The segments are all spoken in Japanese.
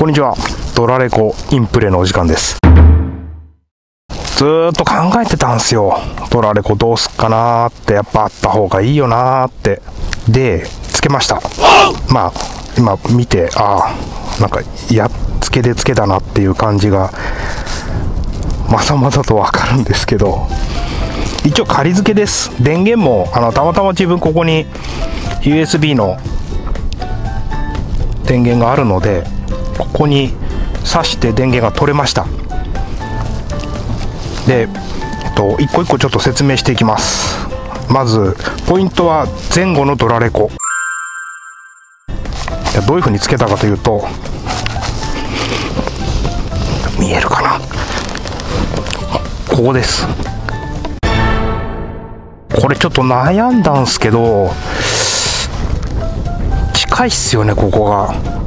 こんにちは。ドラレコインプレのお時間です。ずーっと考えてたんすよ。ドラレコどうすっかなーって。やっぱあった方がいいよなーって。でつけました。まあ今見てああなんかやっつけでつけたなっていう感じがまざまざとわかるんですけど。一応仮付けです。電源もあのたまたま自分ここに USB の電源があるのでここに挿して電源が取れました。で、えっと、一個一個ちょっと説明していきます。まずポイントは前後のドラレコ。どういうふうにつけたかというと見えるかな？ここです。これちょっと悩んだんすけど近いっすよねここが。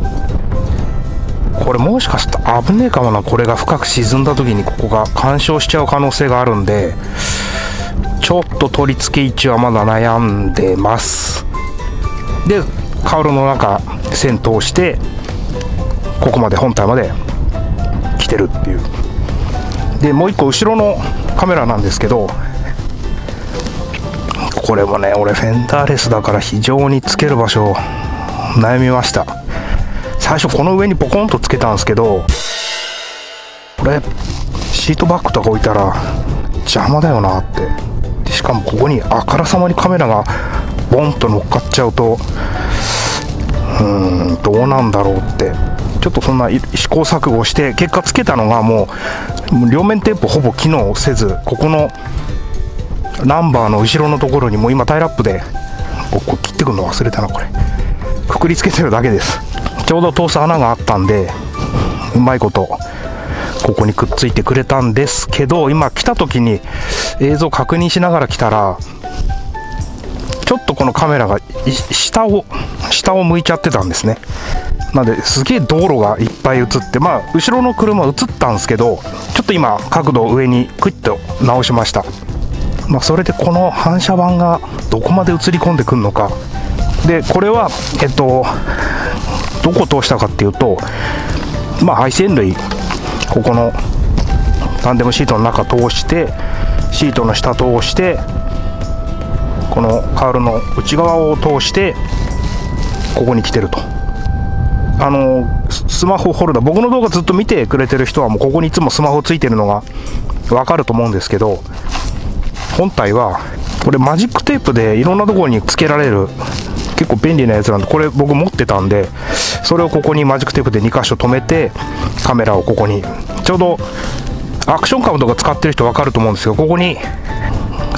これもしかしたら危ねえかもな。これが深く沈んだ時にここが干渉しちゃう可能性があるんでちょっと取り付け位置はまだ悩んでます。でカウルの中線通してここまで本体まで来てるっていう。でもう一個後ろのカメラなんですけどこれもね俺フェンダーレスだから非常につける場所悩みました。最初この上にポコンとつけたんですけどこれシートバッグとか置いたら邪魔だよなって。でしかもここにあからさまにカメラがボンと乗っかっちゃうとうんどうなんだろうって。ちょっとそんな試行錯誤して結果つけたのがもう両面テープほぼ機能せずここのナンバーの後ろのところにもう今タイラップでここ切ってくるの忘れたなこれ。くくりつけてるだけです。ちょうど通す穴があったんでうまいことここにくっついてくれたんですけど今来た時に映像確認しながら来たらちょっとこのカメラが下を下を向いちゃってたんですね。なんですげえ道路がいっぱい映ってまあ後ろの車映ったんですけどちょっと今角度を上にクイッと直しました。まあ、それでこの反射板がどこまで映り込んでくるのか。でこれはえっとどこ通したかっていうとまあ配線類ここのタンデムシートの中通してシートの下通してこのカールの内側を通してここに来てると。あのスマホホルダー僕の動画ずっと見てくれてる人はもうここにいつもスマホついてるのが分かると思うんですけど本体はこれマジックテープでいろんなところにつけられる結構便利なやつなんでこれ僕持ってたんでそれをここにマジックテープで2箇所止めてカメラをここに。ちょうどアクションカムとか使ってる人分かると思うんですけどここに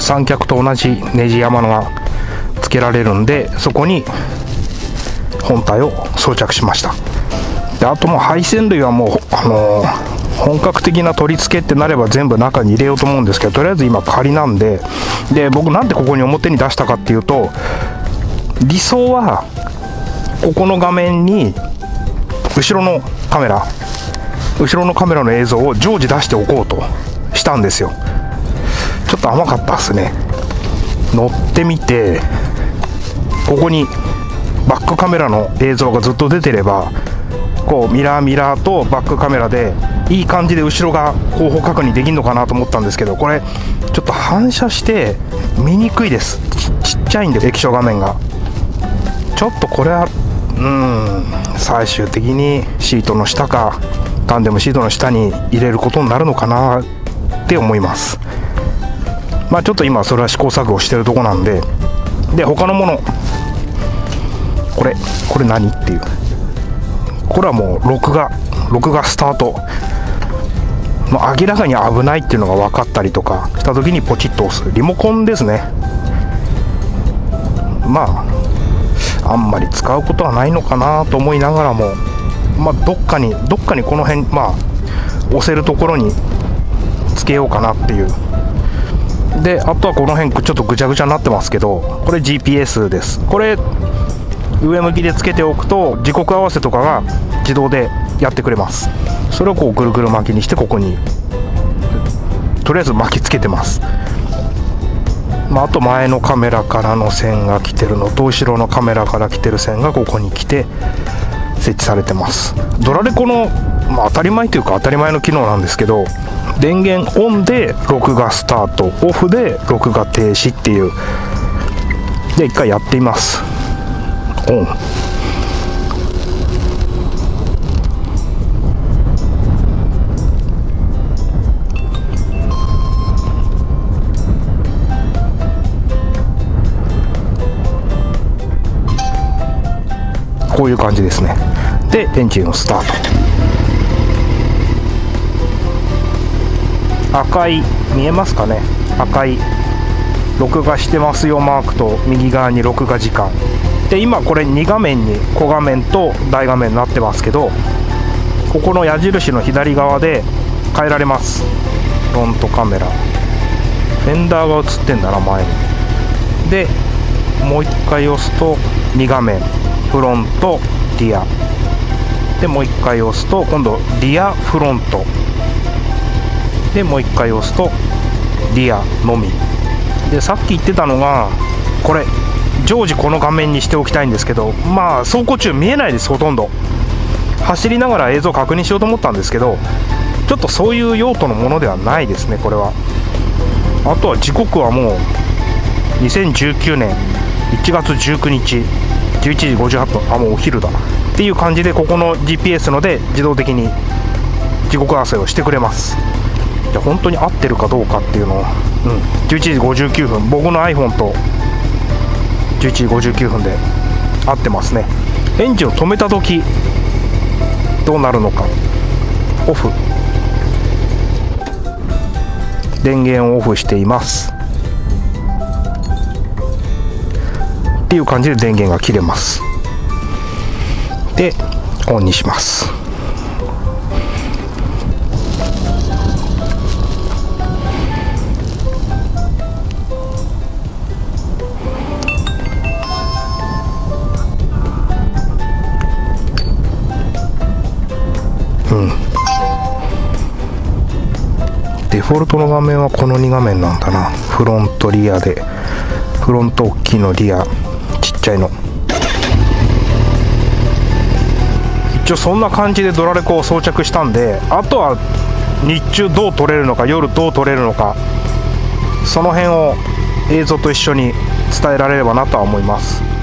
三脚と同じネジ山のがつけられるんでそこに本体を装着しました。であともう配線類はもうあのー本格的な取り付けってなれば全部中に入れようと思うんですけどとりあえず今仮なんでで僕なんでここに表に出したかっていうと理想はここの画面に後ろのカメラ後ろのカメラの映像を常時出しておこうとしたんですよ。ちょっと甘かったっすね。乗ってみてここにバックカメラの映像がずっと出てればこうミラーミラーとバックカメラでいい感じで後ろが後方確認できるのかなと思ったんですけどこれちょっと反射して見にくいです。ちっちゃいんで液晶画面が。ちょっとこれはうん。最終的にシートの下かタンデムシートの下に入れることになるのかなって思います。まあちょっと今それは試行錯誤してるとこなんで。で他のもの。これこれ何っていう。これはもう録画。録画スタート。もう明らかに危ないっていうのが分かったりとかした時にポチッと押す。リモコンですね。まああんまり使うことはないのかなと思いながらもまあどっかにどっかにこの辺まあ押せるところにつけようかなっていう。であとはこの辺ちょっとぐちゃぐちゃになってますけどこれ GPS です。これ上向きでつけておくと時刻合わせとかが自動でやってくれます。それをこうぐるぐる巻きにしてここにとりあえず巻きつけてます。まあ、あと前のカメラからの線が来てるのと後ろのカメラから来てる線がここに来て設置されてます。ドラレコの、まあ、当たり前というか当たり前の機能なんですけど電源オンで録画スタートオフで録画停止っていう。で一回やってみます。オン。ういう感じですね。でエンジンをスタート。赤い見えますかね？赤い録画してますよマークと右側に録画時間。で今これ2画面に小画面と大画面になってますけどここの矢印の左側で変えられます。フロントカメラ。フェンダーが映ってんだな前に。でもう1回押すと2画面。フロントリア。でもう1回押すと今度リアフロント。でもう1回押すとリアのみ。でさっき言ってたのがこれ常時この画面にしておきたいんですけどまあ走行中見えないですほとんど。走りながら映像確認しようと思ったんですけどちょっとそういう用途のものではないですねこれは。あとは時刻はもう2019年1月19日。11時58分。あもうお昼だ。っていう感じでここの GPS ので自動的に時刻合わせをしてくれます。じゃ本当に合ってるかどうかっていうのを、うん、11時59分。僕の iPhone と11時59分で合ってますね。エンジンを止めた時どうなるのか。オフ。電源をオフしています。っていう感じで電源が切れます。でオンにします。うん。デフォルトの画面はこの2画面なんだな。フロントリアで。フロント大きいのリア。ちっちゃいの。一応そんな感じでドラレコを装着したんであとは日中どう撮れるのか夜どう撮れるのかその辺を映像と一緒に伝えられればなとは思います。